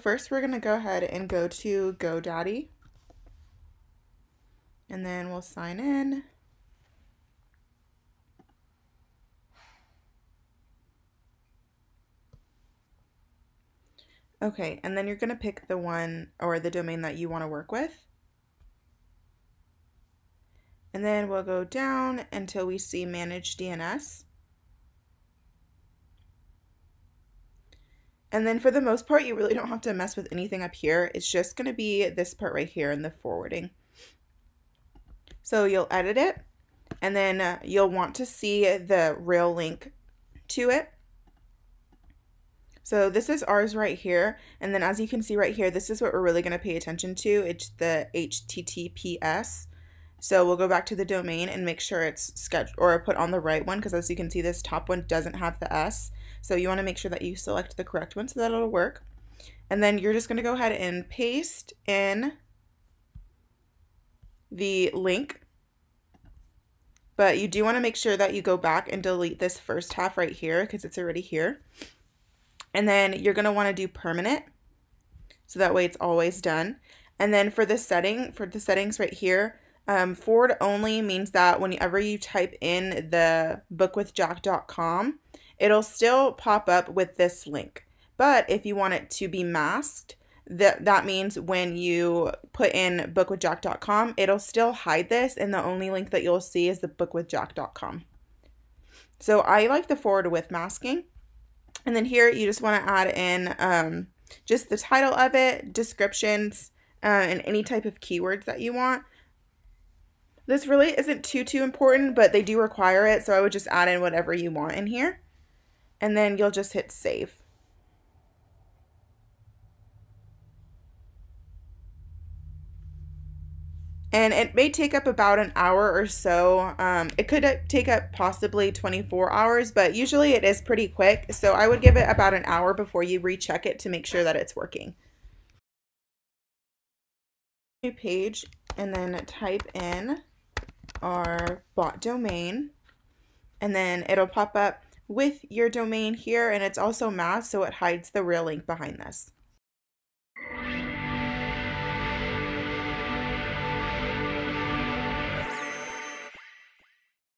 First, we're going to go ahead and go to GoDaddy. And then we'll sign in. Okay, and then you're going to pick the one or the domain that you want to work with. And then we'll go down until we see Manage DNS. And then for the most part, you really don't have to mess with anything up here. It's just going to be this part right here in the forwarding. So you'll edit it, and then uh, you'll want to see the real link to it. So this is ours right here. And then as you can see right here, this is what we're really going to pay attention to. It's the HTTPS. So we'll go back to the domain and make sure it's scheduled or put on the right one because as you can see, this top one doesn't have the S. So you want to make sure that you select the correct one so that it'll work. And then you're just going to go ahead and paste in the link. But you do want to make sure that you go back and delete this first half right here because it's already here. And then you're going to want to do permanent. So that way it's always done. And then for the setting, for the settings right here, um, forward only means that whenever you type in the bookwithjack.com, it'll still pop up with this link. But if you want it to be masked, that, that means when you put in bookwithjack.com, it'll still hide this, and the only link that you'll see is the bookwithjack.com. So I like the forward with masking. And then here you just want to add in um, just the title of it, descriptions, uh, and any type of keywords that you want. This really isn't too, too important, but they do require it, so I would just add in whatever you want in here. And then you'll just hit save. and it may take up about an hour or so. Um, it could take up possibly 24 hours, but usually it is pretty quick. So I would give it about an hour before you recheck it to make sure that it's working. New page and then type in our bot domain and then it'll pop up with your domain here and it's also masked so it hides the real link behind this.